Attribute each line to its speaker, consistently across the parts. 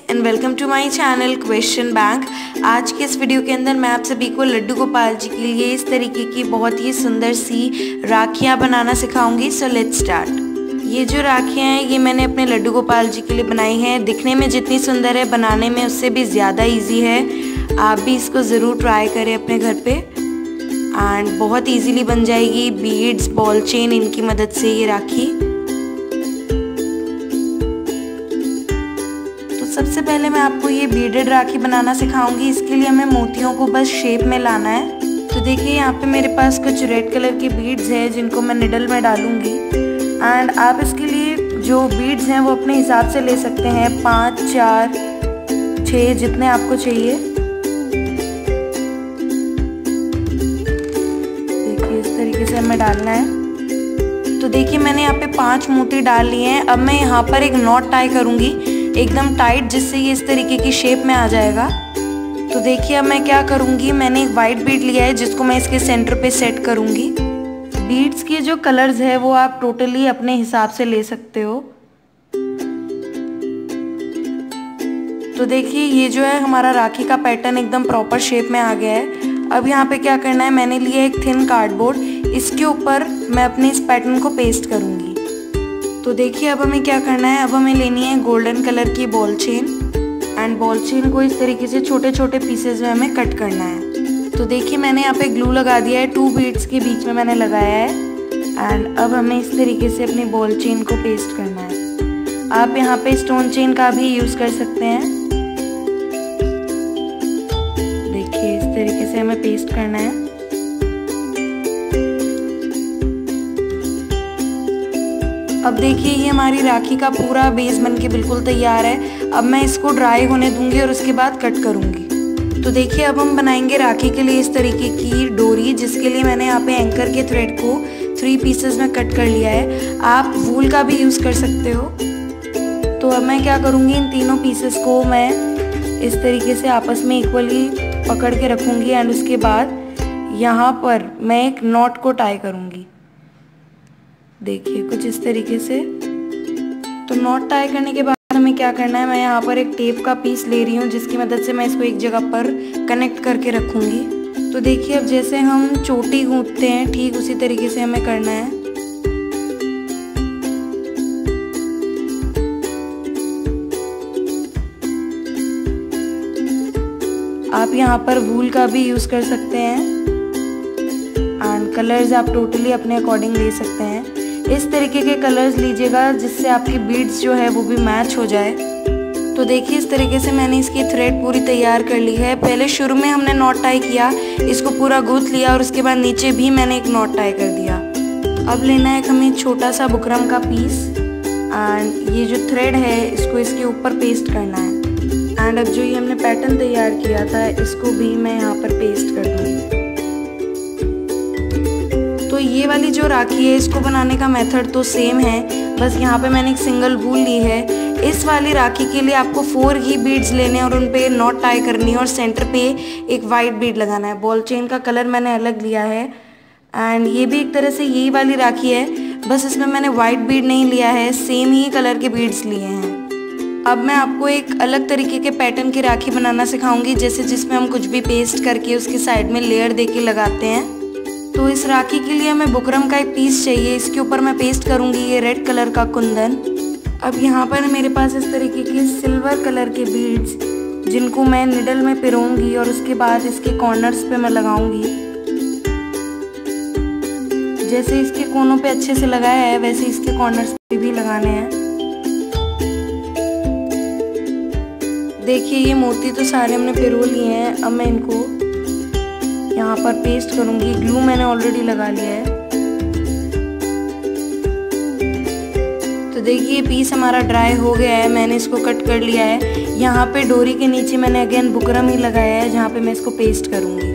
Speaker 1: And welcome to my channel question bank आज के इस वीडियो के अंदर मैं आप सभी को लड्डू गोपाल जी के लिए इस तरीके की बहुत ही सुंदर सी राखियाँ बनाना सिखाऊँगी। सो लेट्स स्टार्ट ये जो राखियाँ हैं, ये मैंने अपने लड्डू गोपाल जी के लिए बनाई हैं। दिखने में जितनी सुंदर है, बनाने में उससे भी ज़्यादा ईजी है। आप भी इसको ज़रूर ट्राई करें अपने घर पर एंड बहुत ईजीली बन जाएगी। बीड्स बॉल चेन इनकी मदद से ये राखी। सबसे पहले मैं आपको ये बीडेड राखी बनाना सिखाऊँगी। इसके लिए हमें मोतियों को बस शेप में लाना है। तो देखिए, यहाँ पे मेरे पास कुछ रेड कलर के बीड्स हैं, जिनको मैं निडल में डालूँगी। एंड आप इसके लिए जो बीड्स हैं, वो अपने हिसाब से ले सकते हैं। पाँच, चार छः जितने आपको चाहिए। देखिए, इस तरीके से हमें डालना है। तो देखिए, मैंने यहाँ पे पाँच मोती डाल लिए हैं। अब मैं यहाँ पर एक नॉट टाई करूँगी। एकदम टाइट जिससे ये इस तरीके की शेप में आ जाएगा। तो देखिए अब मैं क्या करूँगी, मैंने एक वाइट बीड लिया है जिसको मैं इसके सेंटर पे सेट करूँगी। बीड्स के जो कलर्स है वो आप टोटली अपने हिसाब से ले सकते हो। तो देखिए ये जो है हमारा राखी का पैटर्न एकदम प्रॉपर शेप में आ गया है। अब यहाँ पे क्या करना है, मैंने लिया एक थिन कार्डबोर्ड इसके ऊपर मैं अपने इस पैटर्न को पेस्ट करूँगी। तो देखिए, अब हमें क्या करना है? अब हमें लेनी है गोल्डन कलर की ball chain and ball chain को इस तरीके से छोटे छोटे पीसेज में हमें कट करना है। तो देखिए, मैंने यहाँ पे ग्लू लगा दिया है टू बीट्स के बीच में मैंने लगाया है एंड अब हमें इस तरीके से अपनी बॉल चेन को पेस्ट करना है। आप यहाँ पे स्टोन चेन का भी यूज़ कर सकते हैं। देखिए, इस तरीके से हमें पेस्ट करना है। अब देखिए, ये हमारी राखी का पूरा बेस बन के बिल्कुल तैयार है। अब मैं इसको ड्राई होने दूँगी और उसके बाद कट करूँगी। तो देखिए, अब हम बनाएँगे राखी के लिए इस तरीके की डोरी, जिसके लिए मैंने यहाँ पे एंकर के थ्रेड को थ्री पीसेस में कट कर लिया है। आप वूल का भी यूज़ कर सकते हो। तो अब मैं क्या करूँगी, इन तीनों पीसेस को मैं इस तरीके से आपस में इक्वली पकड़ के रखूँगी। एंड उसके बाद यहाँ पर मैं एक नॉट को टाई करूँगी। देखिए, कुछ इस तरीके से। तो नॉट टाई करने के बाद हमें क्या करना है, मैं यहाँ पर एक टेप का पीस ले रही हूँ, जिसकी मदद से मैं इसको एक जगह पर कनेक्ट करके रखूँगी। तो देखिए, अब जैसे हम चोटी गूंथते हैं, ठीक उसी तरीके से हमें करना है। आप यहाँ पर वूल का भी यूज़ कर सकते हैं। एंड कलर्स आप टोटली अपने अकॉर्डिंग ले सकते हैं। इस तरीके के कलर्स लीजिएगा जिससे आपकी बीड्स जो है वो भी मैच हो जाए। तो देखिए, इस तरीके से मैंने इसकी थ्रेड पूरी तैयार कर ली है। पहले शुरू में हमने नॉट टाई किया, इसको पूरा गूथ लिया और उसके बाद नीचे भी मैंने एक नॉट टाई कर दिया। अब लेना है हमें छोटा सा बुकरम का पीस एंड ये जो थ्रेड है, इसको इसके ऊपर पेस्ट करना है। एंड अब जो ये हमने पैटर्न तैयार किया था, इसको भी मैं यहाँ पर पेस्ट कर दूँगी। तो ये वाली जो राखी है, इसको बनाने का मेथड तो सेम है। बस यहाँ पे मैंने एक सिंगल वूल ली है। इस वाली राखी के लिए आपको फोर ही बीड्स लेने और उन पर नॉट टाई करनी है और सेंटर पे एक वाइट बीड लगाना है। बॉल चेन का कलर मैंने अलग लिया है। एंड ये भी एक तरह से यही वाली राखी है। बस इसमें मैंने वाइट बीड नहीं लिया है सेम ही कलर के बीड्स लिए हैं। अब मैं आपको एक अलग तरीके के पैटर्न की राखी बनाना सिखाऊँगी, जैसे जिसमें हम कुछ भी पेस्ट करके उसके साइड में लेयर दे के लगाते हैं। तो इस राखी के लिए हमें बुकरम का एक पीस चाहिए। इसके ऊपर मैं पेस्ट करूँगी ये रेड कलर का कुंदन। अब यहाँ पर मेरे पास इस तरीके के सिल्वर कलर के बीड्स, जिनको मैं निडल में पिरोंगी और उसके बाद इसके कॉर्नर्स पे मैं लगाऊँगी। जैसे इसके कोनों पे अच्छे से लगाया है, वैसे इसके कॉर्नर्स पे भी लगाने हैं। देखिए, ये मोती तो सारे हमने पिरो लिए हैं, अब मैं इनको यहाँ पर पेस्ट करूँगी। ग्लू मैंने ऑलरेडी लगा लिया है। तो देखिए पीस हमारा ड्राई हो गया है। मैंने इसको कट कर लिया है। यहाँ पे डोरी के नीचे मैंने अगेन बुकरम ही लगाया है, जहाँ पे मैं इसको पेस्ट करूँगी।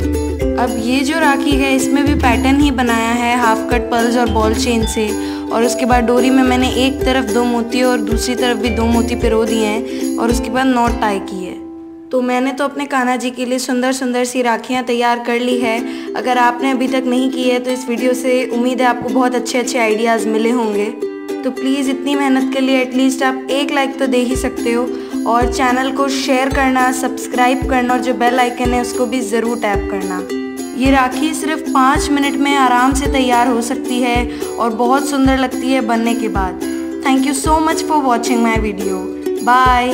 Speaker 1: अब ये जो राखी है, इसमें भी पैटर्न ही बनाया है हाफ़ कट पल्स और बॉल चेन से। और उसके बाद डोरी में मैंने एक तरफ़ दो मोती और दूसरी तरफ़ भी दो मोती पिरो दिए हैं। और उसके बाद नॉट टाई की है। तो मैंने तो अपने कान्हा जी के लिए सुंदर सुंदर सी राखियाँ तैयार कर ली है। अगर आपने अभी तक नहीं की है तो इस वीडियो से उम्मीद है आपको बहुत अच्छे अच्छे आइडियाज़ मिले होंगे। तो प्लीज़ इतनी मेहनत के लिए एटलीस्ट आप एक लाइक तो दे ही सकते हो। और चैनल को शेयर करना सब्सक्राइब करना और जो बेल आइकन है, उसको भी ज़रूर टैप करना। ये राखी सिर्फ़ पाँच मिनट में आराम से तैयार हो सकती है और बहुत सुंदर लगती है बनने के बाद। Thank you so much for watching my video bye